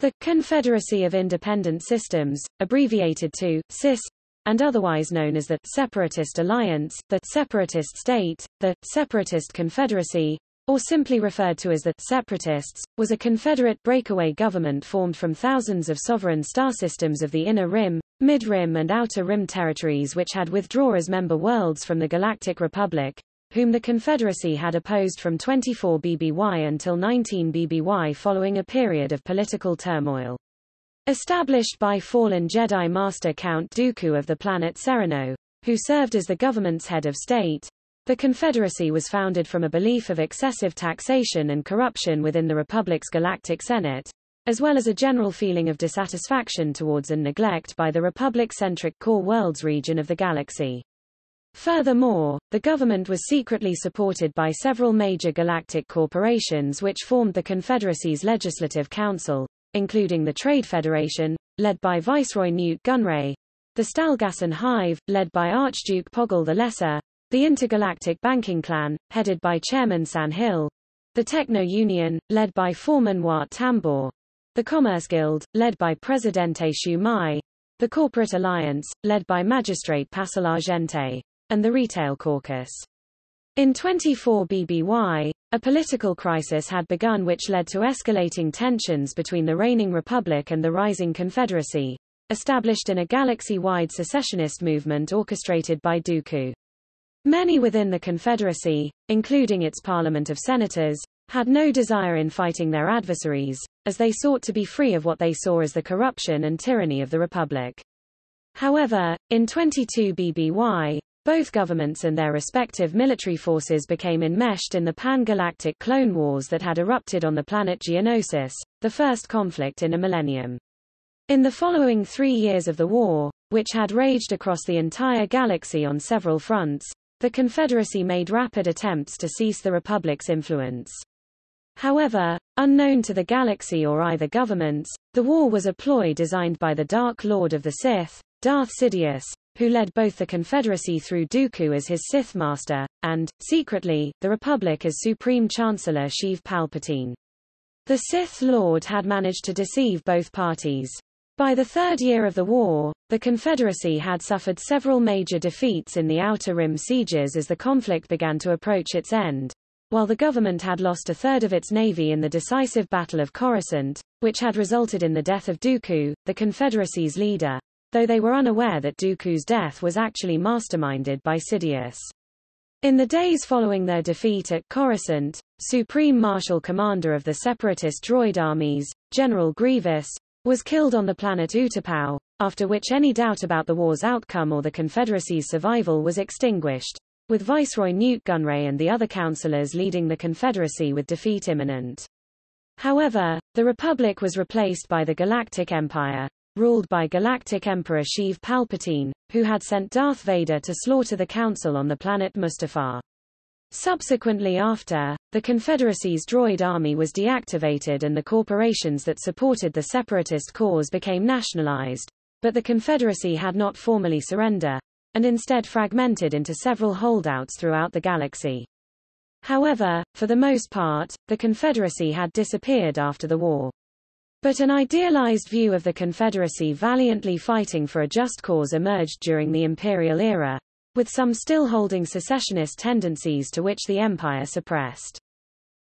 The Confederacy of Independent Systems, abbreviated to CIS, and otherwise known as the Separatist Alliance, the Separatist State, the Separatist Confederacy, or simply referred to as the Separatists, was a Confederate breakaway government formed from thousands of sovereign star systems of the Inner Rim, Mid-Rim and Outer Rim territories which had withdrawn as member worlds from the Galactic Republic, whom the Confederacy had opposed from 24 BBY until 19 BBY following a period of political turmoil. Established by fallen Jedi Master Count Dooku of the planet Serenno, who served as the government's head of state, the Confederacy was founded from a belief of excessive taxation and corruption within the Republic's Galactic Senate, as well as a general feeling of dissatisfaction towards and neglect by the Republic-centric core worlds region of the galaxy. Furthermore, the government was secretly supported by several major galactic corporations which formed the Confederacy's Legislative Council, including the Trade Federation, led by Viceroy Nute Gunray, the Stalgasin Hive, led by Archduke Poggle the Lesser, the Intergalactic Banking Clan, headed by Chairman San Hill, the Techno Union, led by Foreman Wat Tambor, the Commerce Guild, led by Presidente Shu Mai, the Corporate Alliance, led by Magistrate Passel Argente, and the Retail Caucus. In 24 BBY, a political crisis had begun which led to escalating tensions between the reigning republic and the rising confederacy, established in a galaxy-wide secessionist movement orchestrated by Dooku. Many within the Confederacy, including its Parliament of Senators, had no desire in fighting their adversaries, as they sought to be free of what they saw as the corruption and tyranny of the Republic. However, in 22 BBY, both governments and their respective military forces became enmeshed in the pan-galactic clone wars that had erupted on the planet Geonosis, the first conflict in a millennium. In the following three years of the war, which had raged across the entire galaxy on several fronts, the Confederacy made rapid attempts to cease the Republic's influence. However, unknown to the galaxy or either governments, the war was a ploy designed by the Dark Lord of the Sith, Darth Sidious, who led both the Confederacy through Dooku as his Sith Master, and, secretly, the Republic as Supreme Chancellor Sheev Palpatine. The Sith Lord had managed to deceive both parties. By the third year of the war, the Confederacy had suffered several major defeats in the Outer Rim sieges as the conflict began to approach its end, while the government had lost a third of its navy in the decisive Battle of Coruscant, which had resulted in the death of Dooku, the Confederacy's leader, though they were unaware that Dooku's death was actually masterminded by Sidious. In the days following their defeat at Coruscant, Supreme Marshal Commander of the Separatist droid armies, General Grievous, was killed on the planet Utapau, after which any doubt about the war's outcome or the Confederacy's survival was extinguished, with Viceroy Nute Gunray and the other councillors leading the Confederacy with defeat imminent. However, the Republic was replaced by the Galactic Empire, ruled by Galactic Emperor Sheev Palpatine, who had sent Darth Vader to slaughter the Council on the planet Mustafar. Subsequently after, the Confederacy's droid army was deactivated and the corporations that supported the separatist cause became nationalized, but the Confederacy had not formally surrender, and instead fragmented into several holdouts throughout the galaxy. However, for the most part, the Confederacy had disappeared after the war. But an idealized view of the Confederacy valiantly fighting for a just cause emerged during the imperial era, with some still holding secessionist tendencies to which the empire suppressed.